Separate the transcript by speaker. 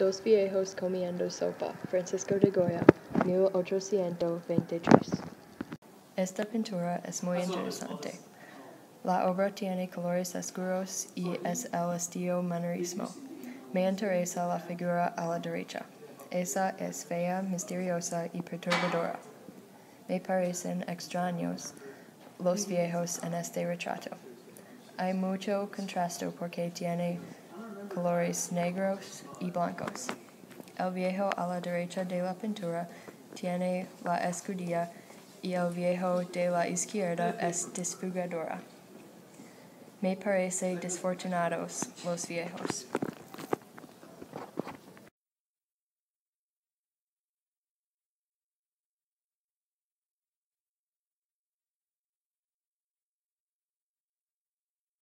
Speaker 1: Dos viejos comiendo sopa, Francisco de Goya, 1823. Esta pintura es muy interesante. La obra tiene colores oscuros y es el estilo manierismo. Me interesa la figura a la derecha. Esa es fea, misteriosa y perturbadora. Me parecen extraños los viejos en este retrato. Hay mucho contraste porque tiene colores negros y blancos. El viejo a la derecha de la pintura tiene la escudilla y el viejo de la izquierda es desfugadora. Me parece desfortunados los viejos.